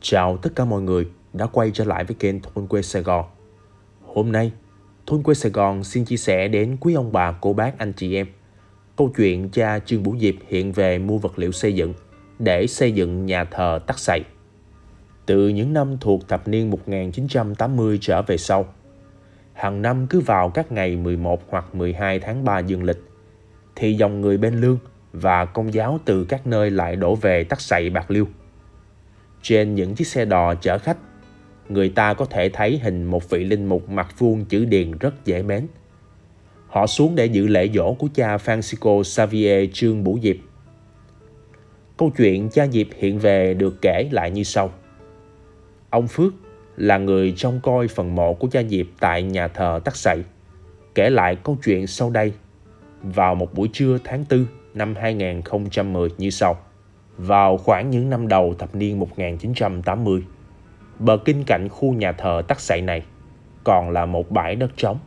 Chào tất cả mọi người đã quay trở lại với kênh Thôn quê Sài Gòn. Hôm nay, Thôn quê Sài Gòn xin chia sẻ đến quý ông bà, cô bác, anh chị em câu chuyện cha Trương Bửu Diệp hiện về mua vật liệu xây dựng để xây dựng nhà thờ Tắc Sậy. Từ những năm thuộc thập niên 1980 trở về sau, hàng năm cứ vào các ngày 11 hoặc 12 tháng 3 dương lịch, thì dòng người bên lương và công giáo từ các nơi lại đổ về Tắc Sậy Bạc Liêu. Trên những chiếc xe đò chở khách, người ta có thể thấy hình một vị linh mục mặt vuông chữ điền rất dễ mến. Họ xuống để dự lễ dỗ của cha Francisco Xavier Trương Bủ Diệp. Câu chuyện cha Diệp hiện về được kể lại như sau. Ông Phước là người trông coi phần mộ của cha Diệp tại nhà thờ Tắc Sậy. Kể lại câu chuyện sau đây vào một buổi trưa tháng 4 năm 2010 như sau. Vào khoảng những năm đầu thập niên 1980, bờ kinh cạnh khu nhà thờ Tắc Sậy này còn là một bãi đất trống,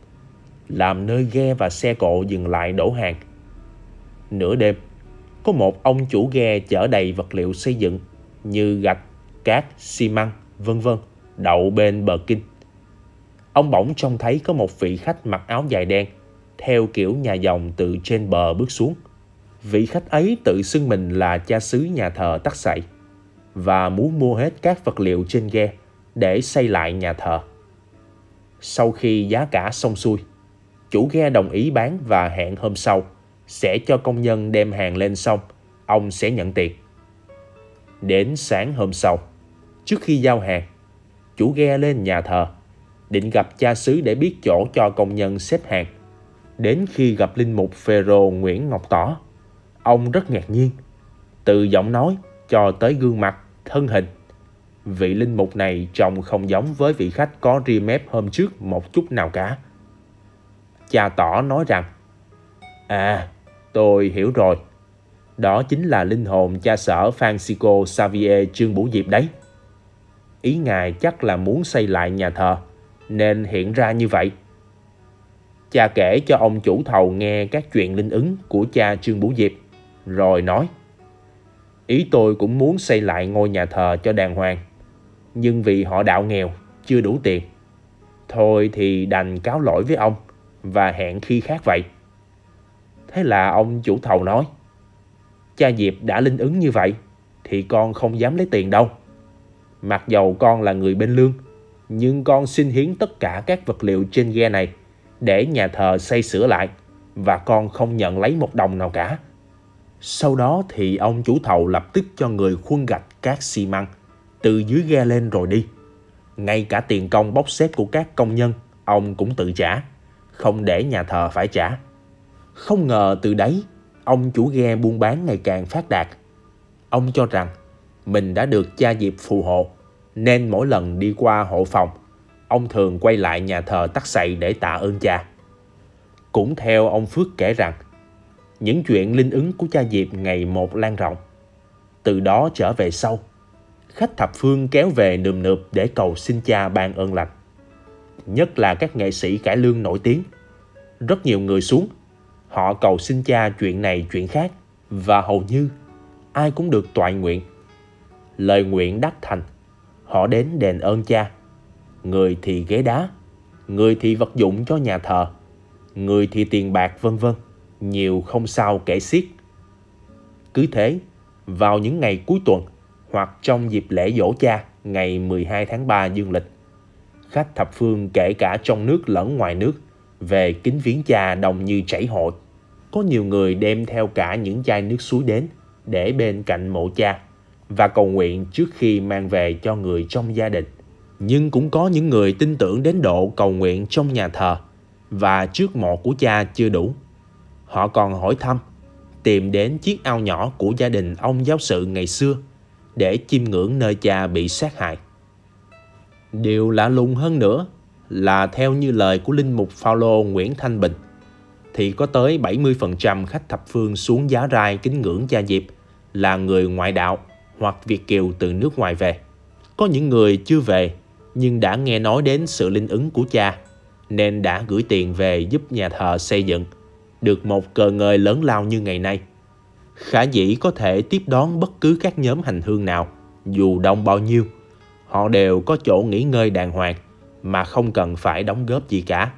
làm nơi ghe và xe cộ dừng lại đổ hàng. Nửa đêm, có một ông chủ ghe chở đầy vật liệu xây dựng như gạch, cát, xi măng, vân vân đậu bên bờ kinh. Ông bỗng trông thấy có một vị khách mặc áo dài đen theo kiểu nhà dòng từ trên bờ bước xuống. Vị khách ấy tự xưng mình là cha xứ nhà thờ tắc sậy và muốn mua hết các vật liệu trên ghe để xây lại nhà thờ. Sau khi giá cả xong xuôi, chủ ghe đồng ý bán và hẹn hôm sau sẽ cho công nhân đem hàng lên xong, ông sẽ nhận tiền. Đến sáng hôm sau, trước khi giao hàng, chủ ghe lên nhà thờ, định gặp cha xứ để biết chỗ cho công nhân xếp hàng. Đến khi gặp linh mục Phêrô Nguyễn Ngọc Tỏ, ông rất ngạc nhiên. Từ giọng nói cho tới gương mặt, thân hình. Vị linh mục này trông không giống với vị khách có ria mép hôm trước một chút nào cả. Cha Tỏ nói rằng, À, tôi hiểu rồi. Đó chính là linh hồn cha sở Francisco Xavier Trương Bủ Diệp đấy. Ý ngài chắc là muốn xây lại nhà thờ, nên hiện ra như vậy. Cha kể cho ông chủ thầu nghe các chuyện linh ứng của cha Trương Bủ Diệp, rồi nói Ý tôi cũng muốn xây lại ngôi nhà thờ cho đàng hoàng, nhưng vì họ đạo nghèo, chưa đủ tiền. Thôi thì đành cáo lỗi với ông và hẹn khi khác vậy. Thế là ông chủ thầu nói Cha Diệp đã linh ứng như vậy Thì con không dám lấy tiền đâu Mặc dầu con là người bên lương Nhưng con xin hiến tất cả các vật liệu trên ghe này để nhà thờ xây sửa lại Và con không nhận lấy một đồng nào cả. Sau đó thì ông chủ thầu lập tức cho người khuân gạch các xi măng Từ dưới ghe lên rồi đi. Ngay cả tiền công bốc xếp của các công nhân Ông cũng tự trả Không để nhà thờ phải trả. Không ngờ từ đấy, ông chủ ghe buôn bán ngày càng phát đạt. Ông cho rằng mình đã được cha Diệp phù hộ, nên mỗi lần đi qua hộ phòng, ông thường quay lại nhà thờ tắc sậy để tạ ơn cha. Cũng theo ông Phước kể rằng, những chuyện linh ứng của cha Diệp ngày một lan rộng. Từ đó trở về sau, khách thập phương kéo về nườm nượp để cầu xin cha ban ơn lành. Nhất là các nghệ sĩ cải lương nổi tiếng. Rất nhiều người xuống Họ cầu xin cha chuyện này chuyện khác và hầu như ai cũng được toại nguyện. Lời nguyện đắc thành, họ đến đền ơn cha. Người thì ghế đá, người thì vật dụng cho nhà thờ, người thì tiền bạc vân vân, nhiều không sao kể xiết. Cứ thế, vào những ngày cuối tuần hoặc trong dịp lễ dỗ cha ngày 12 tháng 3 dương lịch, khách thập phương kể cả trong nước lẫn ngoài nước về kính viếng cha đồng như chảy hội. Có nhiều người đem theo cả những chai nước suối đến để bên cạnh mộ cha và cầu nguyện trước khi mang về cho người trong gia đình. Nhưng cũng có những người tin tưởng đến độ cầu nguyện trong nhà thờ và trước mộ của cha chưa đủ. Họ còn hỏi thăm, tìm đến chiếc ao nhỏ của gia đình ông giáo sự ngày xưa để chiêm ngưỡng nơi cha bị sát hại. Điều lạ lùng hơn nữa là theo như lời của linh mục Phaolô Nguyễn Thanh Bình thì có tới 70% khách thập phương xuống giá rai kính ngưỡng cha Diệp là người ngoại đạo hoặc Việt Kiều từ nước ngoài về. Có những người chưa về nhưng đã nghe nói đến sự linh ứng của cha nên đã gửi tiền về giúp nhà thờ xây dựng được một cờ ngơi lớn lao như ngày nay. khả dĩ có thể tiếp đón bất cứ các nhóm hành hương nào, dù đông bao nhiêu. Họ đều có chỗ nghỉ ngơi đàng hoàng mà không cần phải đóng góp gì cả.